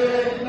Amen.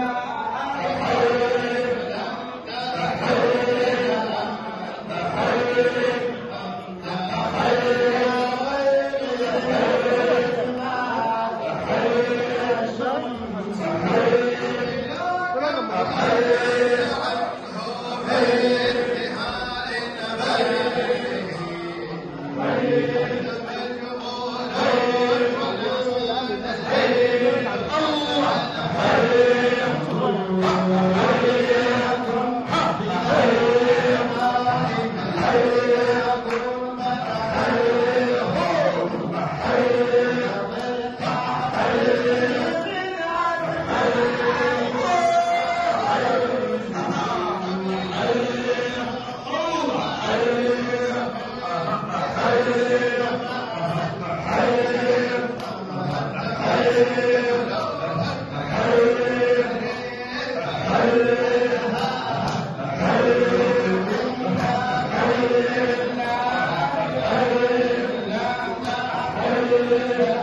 بالمدينة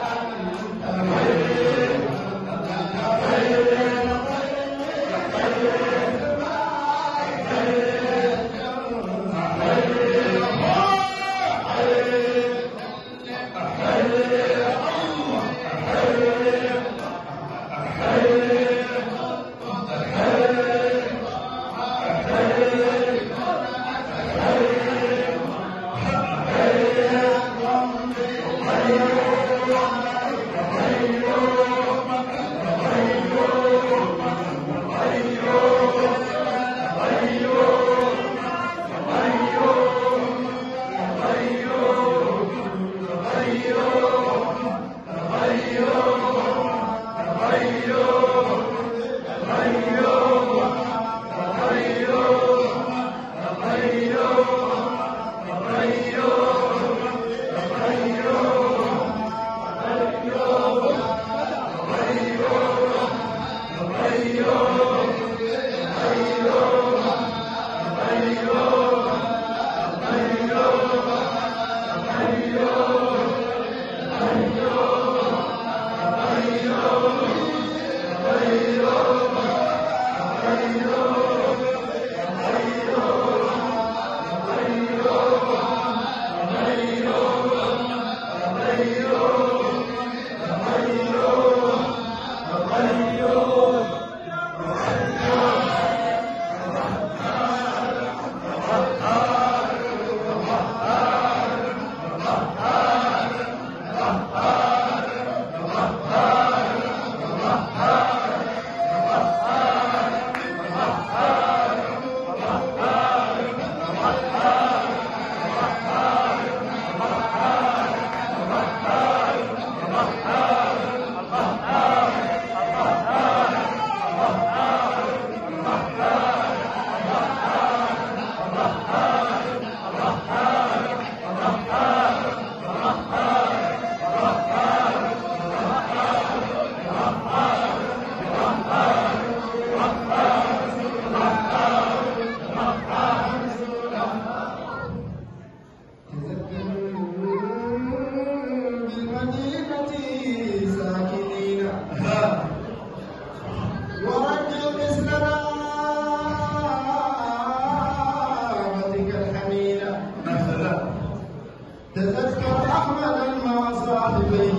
تذكر أحمدا مع صاحبيه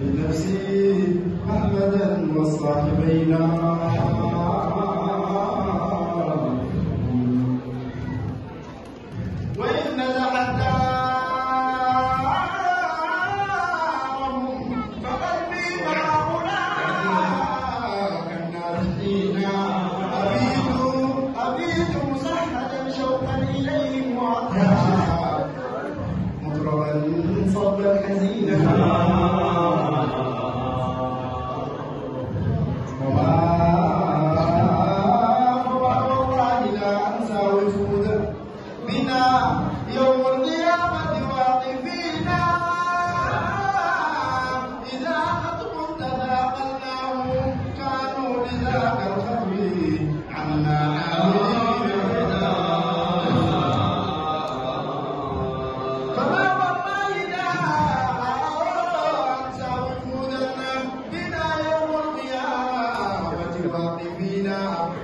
بنفسي أحمدا وصاحبينا منا يوم القيامة واقفين. إذا خطب تثاقلناه كانوا لذاك الخطب عنا.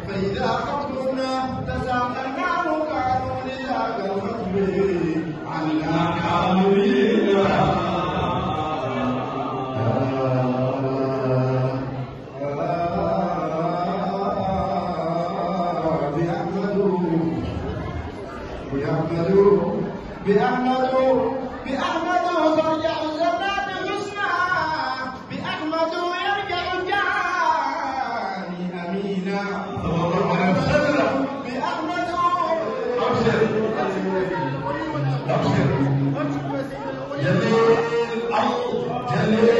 عاملين بأحمد بأحمد ترجع الزمان حسنا بأحمد يرجع الجاني أمينا بأحمد جليل. جليل.